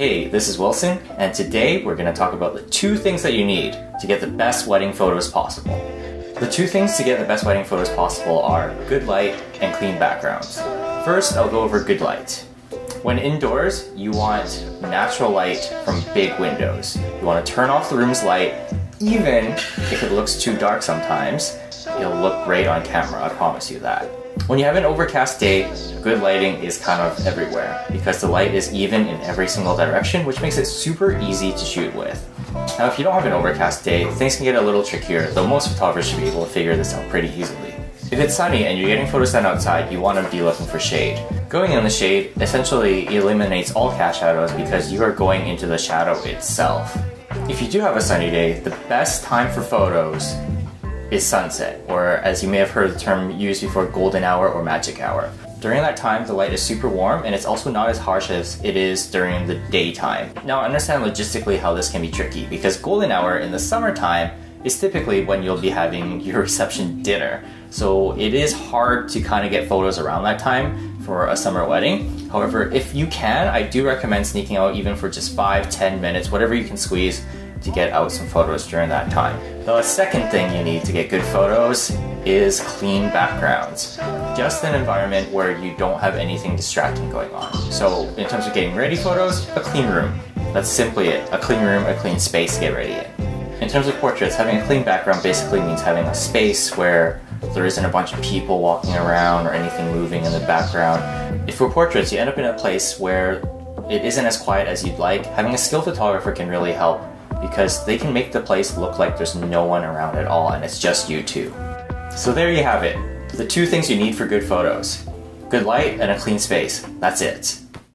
Hey, this is Wilson, and today we're going to talk about the two things that you need to get the best wedding photos possible. The two things to get the best wedding photos possible are good light and clean backgrounds. First, I'll go over good light. When indoors, you want natural light from big windows. You want to turn off the room's light, even if it looks too dark sometimes. It'll look great on camera, I promise you that. When you have an overcast day, good lighting is kind of everywhere because the light is even in every single direction, which makes it super easy to shoot with. Now, if you don't have an overcast day, things can get a little trickier, though most photographers should be able to figure this out pretty easily. If it's sunny and you're getting photos done outside, you want to be looking for shade. Going in the shade essentially eliminates all cast shadows because you are going into the shadow itself. If you do have a sunny day, the best time for photos is sunset, or as you may have heard the term used before, golden hour or magic hour. During that time, the light is super warm and it's also not as harsh as it is during the daytime. Now, understand logistically how this can be tricky because golden hour in the summertime is typically when you'll be having your reception dinner. So it is hard to kind of get photos around that time for a summer wedding. However, if you can, I do recommend sneaking out even for just 5, 10 minutes, whatever you can squeeze to get out some photos during that time. The second thing you need to get good photos is clean backgrounds. Just an environment where you don't have anything distracting going on. So in terms of getting ready photos, a clean room. That's simply it. A clean room, a clean space to get ready in. In terms of portraits, having a clean background basically means having a space where there isn't a bunch of people walking around or anything moving in the background. If for portraits, you end up in a place where it isn't as quiet as you'd like, having a skilled photographer can really help because they can make the place look like there's no one around at all and it's just you two. So there you have it. The two things you need for good photos. Good light and a clean space. That's it.